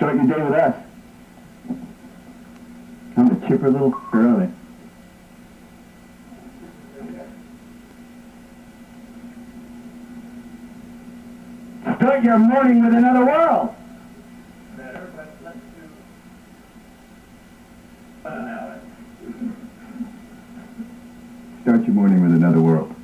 Start your day with us. I'm a chipper little early. Start your morning with another world. Better, but let's do... Start your morning with another world.